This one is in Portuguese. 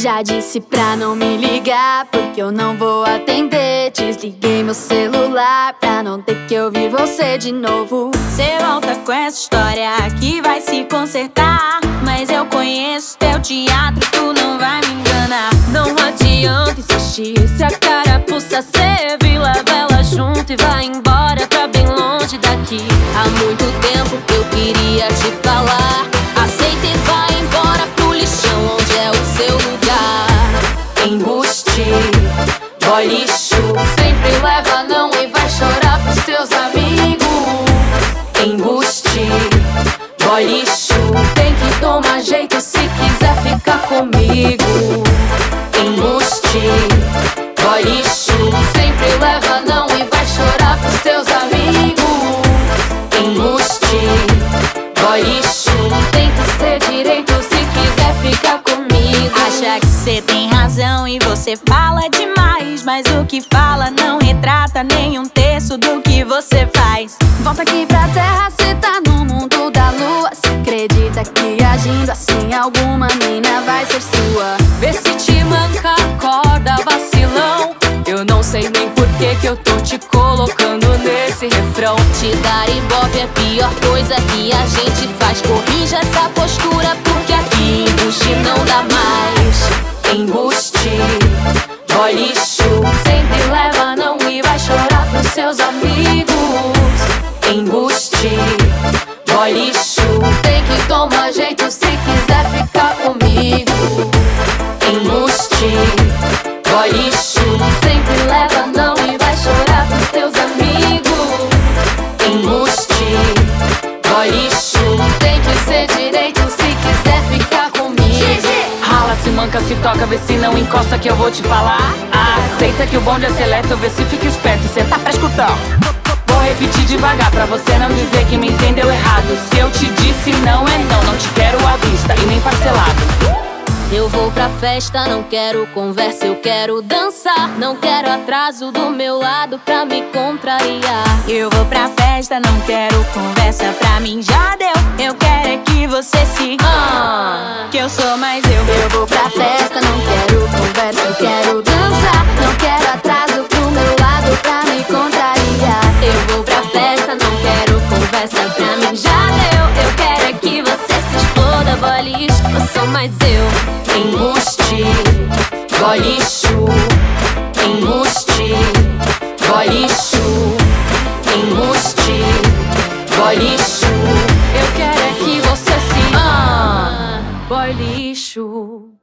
Já disse pra não me ligar, porque eu não vou atender. Desliguei meu celular pra não ter que ouvir você de novo. Cê volta com essa história que vai se consertar. Mas eu conheço teu teatro, tu não vai me enganar. Não adianta insistir, se a carapuça serve, leva ela junto e vai embora pra bem longe daqui. Há muito tempo sempre leva não e vai chorar pros teus amigos. Embuste, boy lixo, tem que ser direito se quiser ficar comigo. Acha que cê tem razão e você fala demais, mas o que fala não retrata nenhum terço do que você faz. Volta aqui pra terra, cê tá no mundo da lua. Cê acredita que agindo assim alguma mina vai ser sua? Vê se te manca a corda, vacilão. Eu não sei nem por que que eu tô te colocando nesse refrão. Te dar ibope é a pior coisa que a gente faz. Corrija essa postura, porque aqui embuste não dá mais. Embuste, boy lixo. Sempre leva não e vai chorar pros seus amigos. Embuste, boy lixo. Manca, se toca, vê se não encosta que eu vou te falar. Aceita que o bonde é seleto, vê se fica esperto, cê tá pra escutar. Vou repetir devagar pra você não dizer que me entendeu errado. Se eu te disse não é não, não te quero à vista e nem parcelado. Eu vou pra festa, não quero conversa, eu quero dançar. Não quero atraso do meu lado pra me contrariar. Eu vou pra festa, não quero conversa, pra mim já você se. Que eu sou mais eu. Eu vou pra festa, não quero conversa, eu quero dançar. Não quero atraso pro meu lado pra me contrariar. Eu vou pra festa, não quero conversa, pra mim já deu. Eu quero é que você se exploda, lixo, eu sou mais eu. Embuste, boy boy lixo.